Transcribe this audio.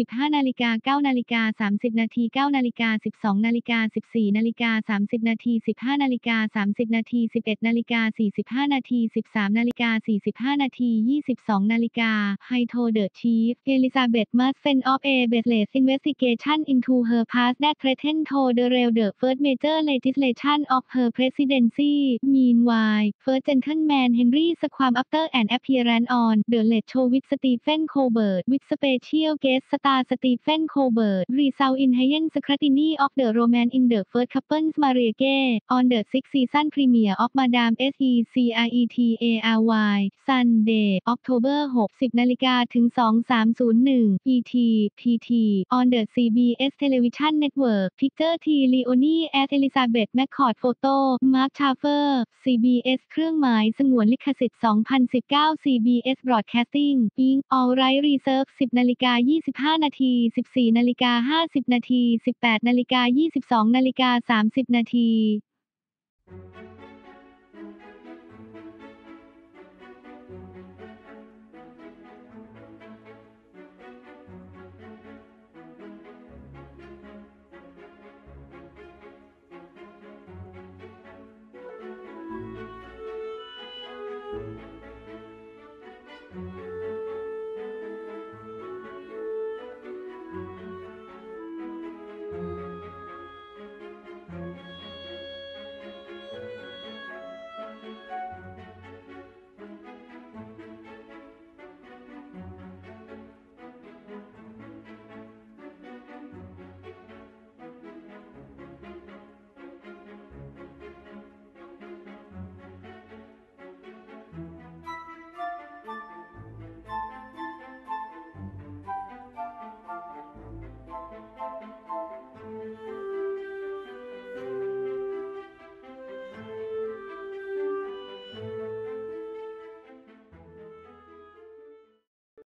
15นาฬิกา9นาฬิกา30นาที9นาฬิกา12นาฬิกา14นาฬิกา30นาที15นาฬิกา30นาที11นาฬิกา45นาที13นาฬิกา45นาที22นาฬิกาไฮโทเดอร์ชีฟเอลิซาเบธมัสเซนออฟเอเบธเลสอินเวสติเกชันอินทูเฮอร์พาสแดทเทรเทนโทเดเรลเดอร์เฟิร์สเมเจอร์เลจิสเลชันออฟเฮอร์เพรสิดเอนซีมีนไวเฟิร์สเจนเทิลแมนเฮนรี่สควอมอัปเตอร์แอนด์แอพเพียรันออนเดอะเลดโชวิทสตีเฟนโคเบิร์ตวิทสเปเชียลเกสตาาสตีเฟนโคเบิร์ตรีซาวอินไฮเยนสครัตินีออฟเดอะโรแมนอินเดอะเฟิร์สคัพเปิลส์มาเรียเก้ออนเดอะซิกซีซั่นพรีเมียร์ออฟมาดามเอสอีซีอาร์อีทีเออาร์วายซันเดย์ออกโทเบอร์60นาฬิกาถึง 2301 ET PT on the CBS Television Network Picture T Leonie as Elizabeth McCord Photo Mark Taffer CBS เครื่องหมายสงวนลิขสิทธิ์ 2019 CBS Broadcasting Inc. All Right Reserve 10นาฬิกา5 นาที 14 นาฬิกา 50 นาที 18 นาฬิกา 22 นาฬิกา 30 นาที